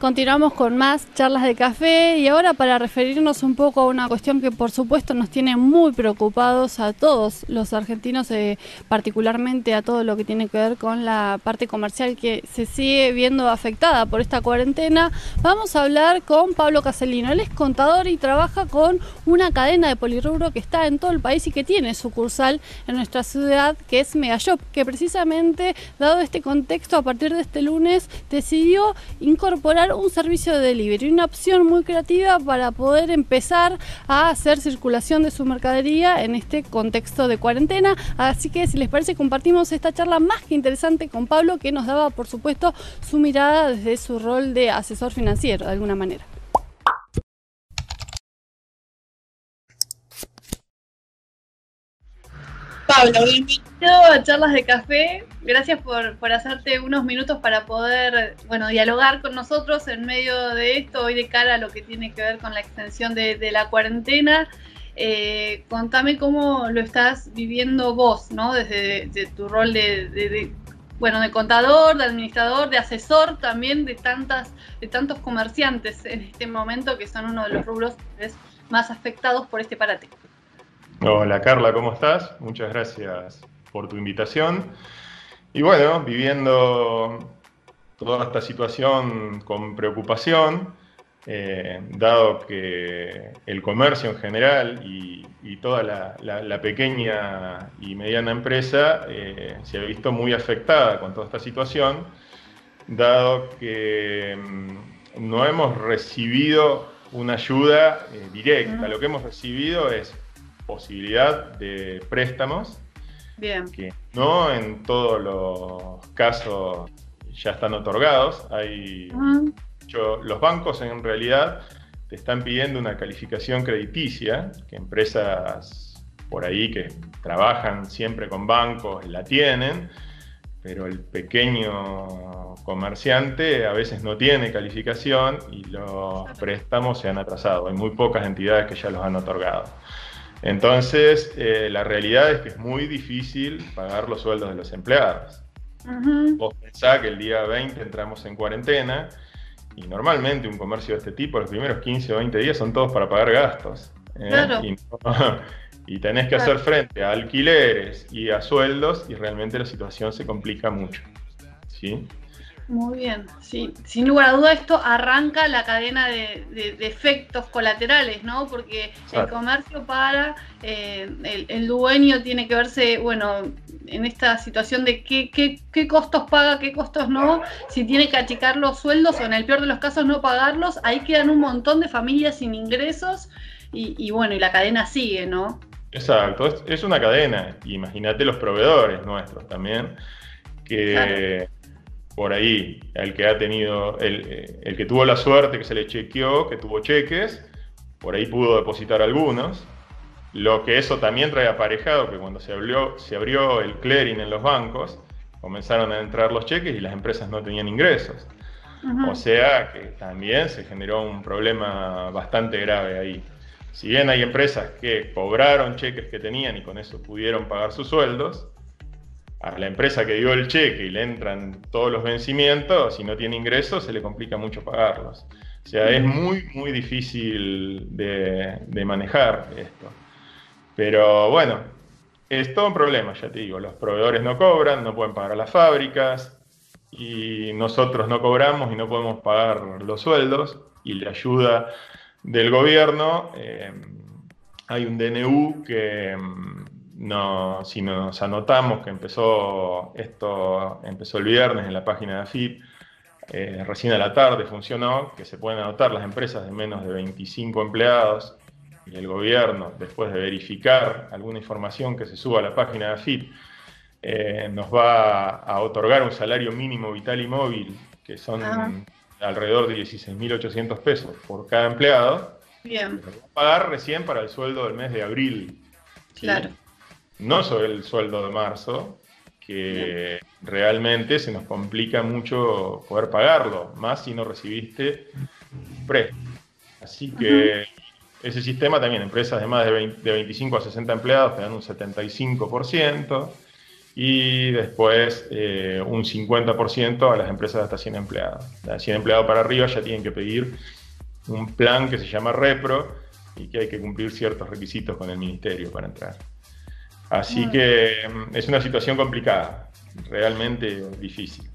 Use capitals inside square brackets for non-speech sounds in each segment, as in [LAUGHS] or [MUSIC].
Continuamos con más charlas de café y ahora para referirnos un poco a una cuestión que por supuesto nos tiene muy preocupados a todos los argentinos, eh, particularmente a todo lo que tiene que ver con la parte comercial que se sigue viendo afectada por esta cuarentena, vamos a hablar con Pablo Caselino. Él es contador y trabaja con una cadena de polirrubro que está en todo el país y que tiene sucursal en nuestra ciudad, que es Megashop, que precisamente, dado este contexto, a partir de este lunes decidió incorporar un servicio de delivery, una opción muy creativa para poder empezar a hacer circulación de su mercadería en este contexto de cuarentena. Así que si les parece compartimos esta charla más que interesante con Pablo que nos daba por supuesto su mirada desde su rol de asesor financiero de alguna manera. Pablo, bienvenido a Charlas de Café. Gracias por, hacerte unos minutos para poder bueno, dialogar con nosotros en medio de esto, hoy de cara a lo que tiene que ver con la extensión de, la cuarentena. Eh, contame cómo lo estás viviendo vos, ¿no? Desde tu rol de, bueno, de contador, de administrador, de asesor también de tantas, de tantos comerciantes en este momento que son uno de los rubros más afectados por este parate. Hola Carla, ¿cómo estás? Muchas gracias por tu invitación. Y bueno, viviendo toda esta situación con preocupación, eh, dado que el comercio en general y, toda la, pequeña y mediana empresa eh, se ha visto muy afectada con toda esta situación, dado que mm, no hemos recibido una ayuda eh, directa, lo que hemos recibido es posibilidad de préstamos. Bien. Que no en todos los casos ya están otorgados. Hay, los bancos en realidad te están pidiendo una calificación crediticia, que empresas por ahí que trabajan siempre con bancos la tienen, pero el pequeño comerciante a veces no tiene calificación y los préstamos se han atrasado. Hay muy pocas entidades que ya los han otorgado. Entonces, eh, la realidad es que es muy difícil pagar los sueldos de los empleados. Vos pensás que el día 20 entramos en cuarentena y normalmente un comercio de este tipo, los primeros 15 o 20 días son todos para pagar gastos. ¿eh? [LAUGHS] Y, tenés que hacer frente a alquileres y a sueldos y realmente la situación se complica mucho. ¿sí? Muy bien, sí, sin lugar a duda esto arranca la cadena de, efectos colaterales, ¿no? Porque el comercio para, eh, el, dueño tiene que verse, bueno, en esta situación de qué, qué, costos paga, qué costos no, si tiene que achicar los sueldos o en el peor de los casos no pagarlos, ahí quedan un montón de familias sin ingresos y, bueno, y la cadena sigue, ¿no? Exacto, es, una cadena, imagínate los proveedores nuestros también, que por ahí, el que ha tenido, el, que tuvo la suerte que se le chequeó, que tuvo cheques, por ahí pudo depositar algunos. Lo que eso también trae aparejado, que cuando se abrió, se abrió el clearing en los bancos, comenzaron a entrar los cheques y las empresas no tenían ingresos. O sea que también se generó un problema bastante grave ahí. Si bien hay empresas que cobraron cheques que tenían y con eso pudieron pagar sus sueldos, a la empresa que dio el cheque y le entran todos los vencimientos, si no tiene ingresos, se le complica mucho pagarlos. O sea, es muy, muy difícil de, manejar esto. Pero bueno, es todo un problema, ya te digo. Los proveedores no cobran, no pueden pagar a las fábricas y nosotros no cobramos y no podemos pagar los sueldos y la ayuda del gobierno. Eh, hay un DNU que no, si nos anotamos que empezó esto, empezó el viernes en la página de AFIP, eh, recién a la tarde funcionó, que se pueden anotar las empresas de menos de 25 empleados y el gobierno, después de verificar alguna información que se suba a la página de AFIP, eh, nos va a otorgar un salario mínimo vital y móvil, que son alrededor de 16.800 pesos por cada empleado. Bien. va a pagar recién para el sueldo del mes de abril. Claro no sobre el sueldo de marzo, que realmente se nos complica mucho poder pagarlo, más si no recibiste préstamo. Así que ese sistema también, empresas de más de, 25 a 60 empleados te dan un 75%, y después eh, un 50% a las empresas de hasta 100 empleados. De 100 empleados para arriba ya tienen que pedir un plan que se llama REPRO y que hay que cumplir ciertos requisitos con el ministerio para entrar. Así que mm, es una situación complicada, realmente difícil.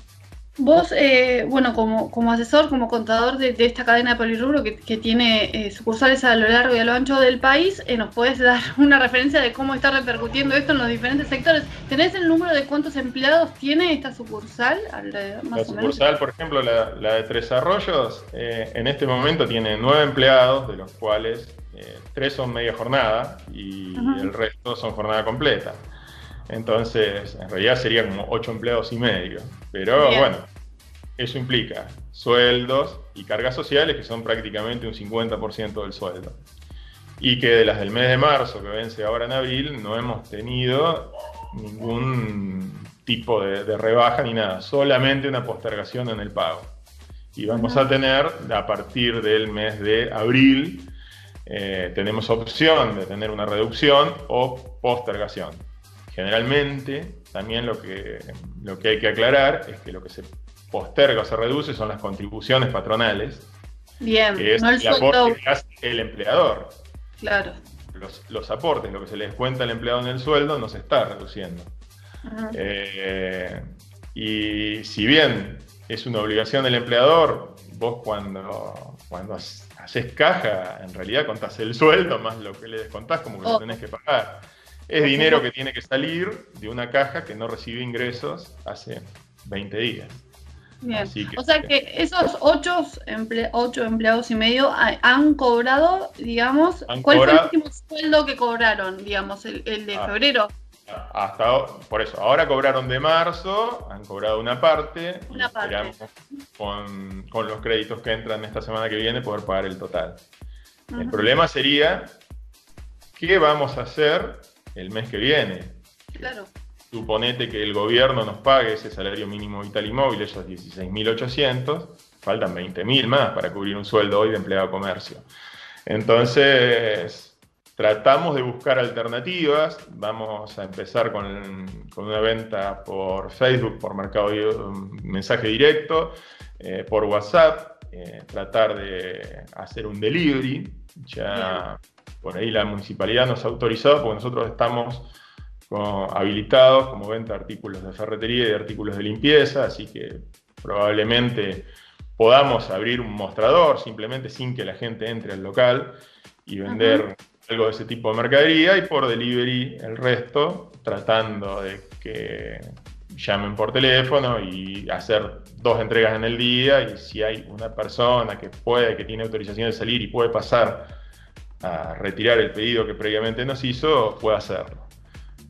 Vos, eh, bueno, como, como, asesor, como contador de, esta cadena de polirrubro que, tiene eh, sucursales a lo largo y a lo ancho del país, eh, ¿nos puedes dar [LAUGHS] una referencia de cómo está repercutiendo esto en los diferentes sectores? ¿Tenés el número de cuántos empleados tiene esta sucursal? la sucursal, por ejemplo, la, de Tres Arroyos, en este momento tiene nueve empleados, de los cuales tres son media jornada y el resto son jornada completa. Entonces, en realidad serían como ocho empleados y medio. Pero bueno, eso implica sueldos y cargas sociales que son prácticamente un 50% del sueldo. Y que de las del mes de marzo, que vence ahora en abril, no hemos tenido ningún tipo de, rebaja ni nada, solamente una postergación en el pago. Y vamos a tener, a partir del mes de abril, eh, tenemos opción de tener una reducción o postergación. Generalmente, también lo que, lo que hay que aclarar es que lo que se posterga o se reduce son las contribuciones patronales. Bien, que es no el, aporte que hace el empleador. Claro. Los, aportes, lo que se les cuenta al empleado en el sueldo, no se está reduciendo. Eh, y si bien es una obligación del empleador, vos cuando, cuando haces caja, en realidad contás el sueldo más lo que le descontás, como que lo tenés que pagar. Es dinero que tiene que salir de una caja que no recibe ingresos hace 20 días. Bien. o sea que esos ocho, empleados y medio han cobrado, digamos, ¿cuál fue el último sueldo que cobraron, digamos, el, de ah. febrero? Hasta por eso, ahora cobraron de marzo, han cobrado una parte, una parte. con, con, los créditos que entran esta semana que viene poder pagar el total. El problema sería, ¿qué vamos a hacer el mes que viene. Claro. Suponete que el gobierno nos pague ese salario mínimo vital y móvil, esos 16.800, faltan 20.000 más para cubrir un sueldo hoy de empleado de comercio. Entonces, tratamos de buscar alternativas. Vamos a empezar con, una venta por Facebook, por mercado mensaje directo, eh, por WhatsApp, eh, tratar de hacer un delivery. Ya por ahí la municipalidad nos ha autorizado porque nosotros estamos habilitados como venta de artículos de ferretería y de artículos de limpieza, así que probablemente podamos abrir un mostrador simplemente sin que la gente entre al local y vender algo de ese tipo de mercadería y por delivery el resto, tratando de que llamen por teléfono y hacer dos entregas en el día y si hay una persona que puede, que tiene autorización de salir y puede pasar a retirar el pedido que previamente nos hizo, puede hacerlo.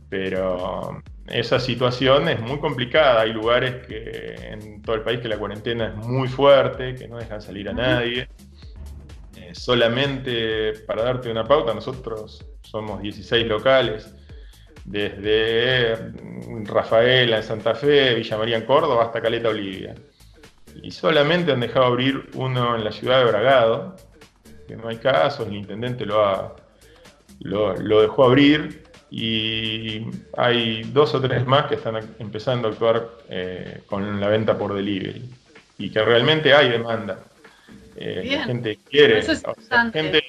Pero esa situación es muy complicada. Hay lugares que en todo el país que la cuarentena es muy fuerte, que no dejan salir a nadie. Eh, solamente para darte una pauta, nosotros somos 16 locales, desde Rafaela en Santa Fe, Villa María en Córdoba hasta Caleta Olivia. Y solamente han dejado abrir uno en la ciudad de Bragado, que no hay casos, el intendente lo, ha, lo, dejó abrir y hay dos o tres más que están empezando a actuar eh, con la venta por delivery y que realmente hay demanda. Eh, la gente quiere, la gente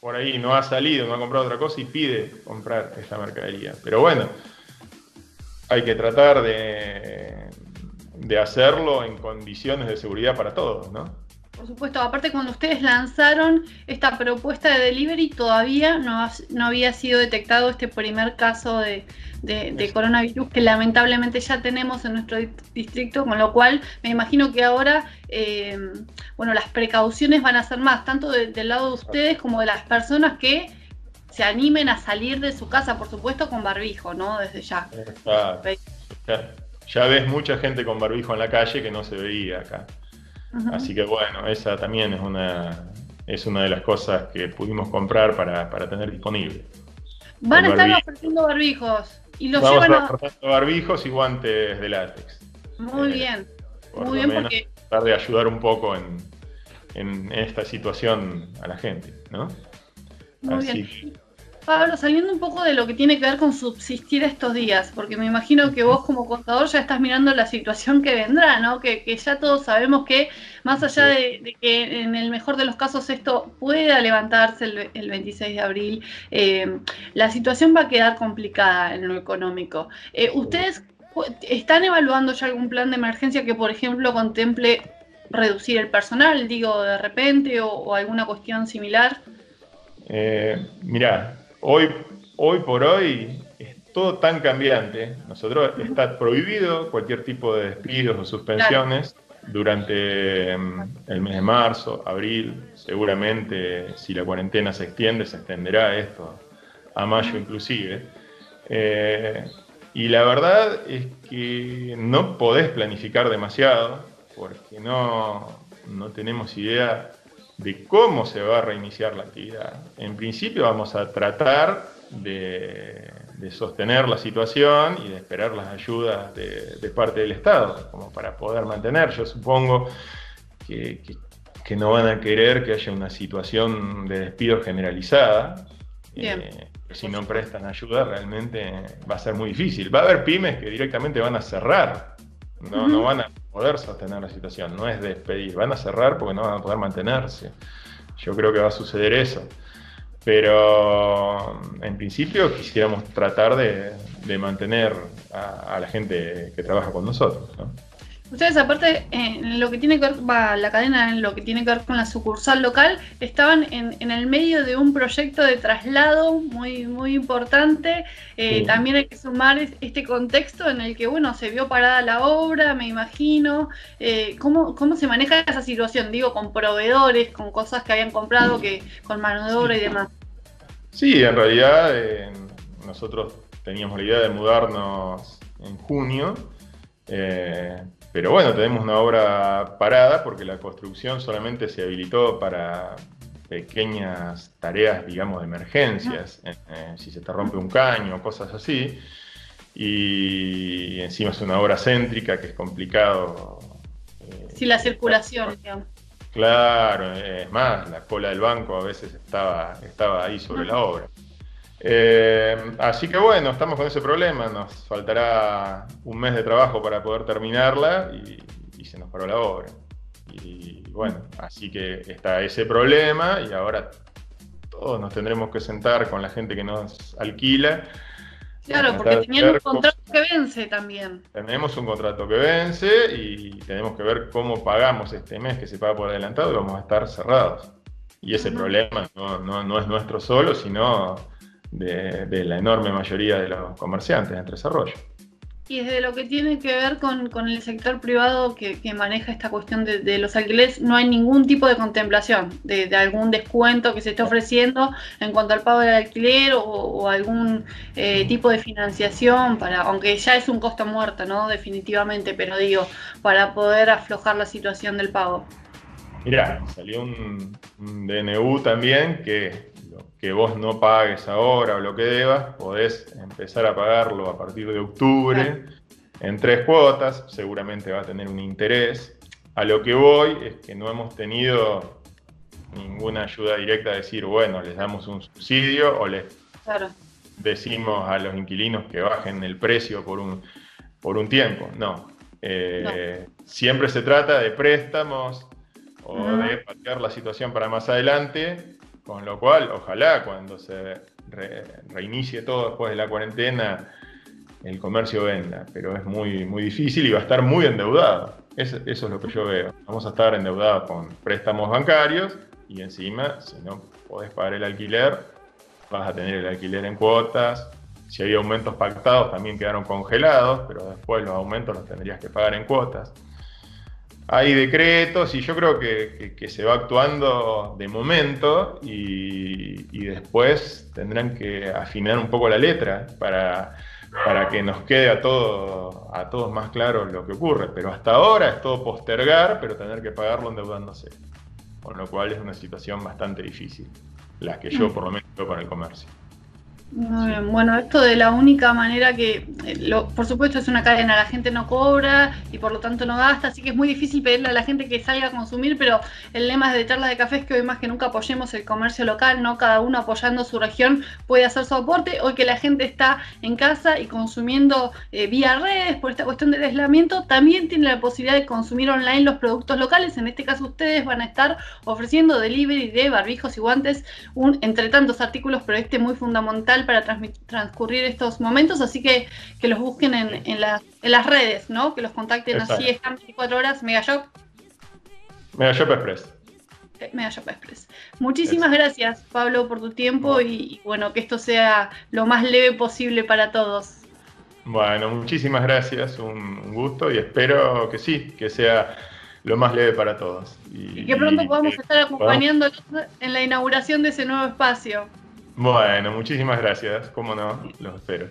por ahí no ha salido, no ha comprado otra cosa y pide comprar esta mercadería. Pero bueno, hay que tratar de, de hacerlo en condiciones de seguridad para todos, ¿no? Por supuesto, aparte cuando ustedes lanzaron esta propuesta de delivery todavía no, no había sido detectado este primer caso de, coronavirus que lamentablemente ya tenemos en nuestro distrito, con lo cual me imagino que ahora, eh, bueno, las precauciones van a ser más, tanto del lado de ustedes como de las personas que se animen a salir de su casa, por supuesto, con barbijo, ¿no? Desde ya. ya ves mucha gente con barbijo en la calle que no se veía acá. Así que bueno, esa también es una, es una de las cosas que pudimos comprar para, tener disponible. Van a estar ofreciendo barbijos y los Vamos llevan a ofreciendo barbijos y guantes de látex. Muy eh, bien, muy bien porque tratar de ayudar un poco en, en, esta situación a la gente, ¿no? Muy bien. Pablo, saliendo un poco de lo que tiene que ver con subsistir estos días, porque me imagino que vos como contador ya estás mirando la situación que vendrá, ¿no? Que, ya todos sabemos que más allá de, que en el mejor de los casos esto pueda levantarse el, 26 de abril, eh, la situación va a quedar complicada en lo económico. Eh, ¿Ustedes están evaluando ya algún plan de emergencia que, por ejemplo, contemple reducir el personal, digo, de repente, o, alguna cuestión similar? Eh, mira, hoy, hoy por hoy es todo tan cambiante. Nosotros está prohibido cualquier tipo de despidos o suspensiones durante mm, el mes de marzo, abril. Seguramente, si la cuarentena se extiende, se extenderá esto a mayo inclusive. Eh, y la verdad es que no podés planificar demasiado porque no, no tenemos idea de cómo se va a reiniciar la actividad. En principio vamos a tratar de, sostener la situación y de esperar las ayudas de, parte del Estado, como para poder mantener. Yo supongo que, no van a querer que haya una situación de despido generalizada. Eh, si no prestan ayuda realmente va a ser muy difícil. Va a haber pymes que directamente van a cerrar, no, no van a poder sostener la situación, no es despedir, van a cerrar porque no van a poder mantenerse. Yo creo que va a suceder eso. Pero en principio quisiéramos tratar de, mantener a, la gente que trabaja con nosotros. Ustedes aparte, en lo que tiene que ver, va, la cadena, en lo que tiene que ver con la sucursal local, estaban en, el medio de un proyecto de traslado muy, muy importante. Eh, también hay que sumar este contexto en el que, bueno, se vio parada la obra, me imagino. Eh, ¿cómo, ¿Cómo se maneja esa situación? Digo, con proveedores, con cosas que habían comprado, que con mano de obra y demás. Sí, en realidad eh, nosotros teníamos la idea de mudarnos en junio. Pero bueno, tenemos una obra parada porque la construcción solamente se habilitó para pequeñas tareas, digamos, de emergencias, eh, eh, si se te rompe un caño, cosas así. Y encima es una obra céntrica que es complicado. Eh, sí, la circulación, digamos. Claro, es más, la cola del banco a veces estaba, estaba ahí sobre la obra. Eh, así que bueno, estamos con ese problema, nos faltará un mes de trabajo para poder terminarla y, se nos paró la obra. Y bueno, así que está ese problema y ahora todos nos tendremos que sentar con la gente que nos alquila. Claro, porque tenían un contrato que vence también. Tenemos un contrato que vence y tenemos que ver cómo pagamos este mes que se paga por adelantado y vamos a estar cerrados. Y ese problema no, no es nuestro solo, sino de, la enorme mayoría de los comerciantes en desarrollo. Y desde lo que tiene que ver con, el sector privado que, maneja esta cuestión de, los alquileres, no hay ningún tipo de contemplación de, algún descuento que se esté ofreciendo en cuanto al pago del alquiler o, algún eh, tipo de financiación para, aunque ya es un costo muerto, ¿no? Definitivamente, pero digo, para poder aflojar la situación del pago. Mira, salió un DNU también que que vos no pagues ahora o lo que debas, podés empezar a pagarlo a partir de octubre en tres cuotas, seguramente va a tener un interés. A lo que voy es que no hemos tenido ninguna ayuda directa a decir, bueno, les damos un subsidio o les decimos a los inquilinos que bajen el precio por un, por un tiempo. No. Eh, siempre se trata de préstamos o de patear la situación para más adelante con lo cual, ojalá cuando se reinicie todo después de la cuarentena, el comercio venda, pero es muy, muy difícil y va a estar muy endeudado. eso es lo que yo veo. Vamos a estar endeudados con préstamos bancarios y encima, si no podés pagar el alquiler, vas a tener el alquiler en cuotas. Si había aumentos pactados, también quedaron congelados, pero después los aumentos los tendrías que pagar en cuotas hay decretos y yo creo que, se va actuando de momento y, después tendrán que afinar un poco la letra para, para que nos quede a, todo, a todos más claro lo que ocurre. Pero hasta ahora es todo postergar, pero tener que pagarlo endeudándose. Con lo cual es una situación bastante difícil, la que yo por lo menos veo con el comercio. Bueno, esto de la única manera que, eh, por supuesto, es una cadena, la gente no cobra y por lo tanto no gasta, así que es muy difícil pedirle a la gente que salga a consumir, pero el lema de charlas de café es que hoy más que nunca apoyemos el comercio local, no cada uno apoyando su región puede hacer su aporte. Hoy que la gente está en casa y consumiendo eh, vía redes por esta cuestión del aislamiento, también tiene la posibilidad de consumir online los productos locales. En este caso, ustedes van a estar ofreciendo delivery de barbijos y guantes, un, entre tantos artículos, pero este muy fundamental para transcurrir estos momentos, así que que los busquen en, en, las redes, ¿no? Que los contacten así, están 24 horas, Megashop. Megashop Express. Eh, Megashop Express. Muchísimas gracias, Pablo, por tu tiempo y, bueno, que esto sea lo más leve posible para todos. Bueno, muchísimas gracias, un gusto y espero que sí, que sea lo más leve para todos. Y, que pronto podamos estar acompañando en la inauguración de ese nuevo espacio. Bueno, muchísimas gracias. Cómo no, los espero.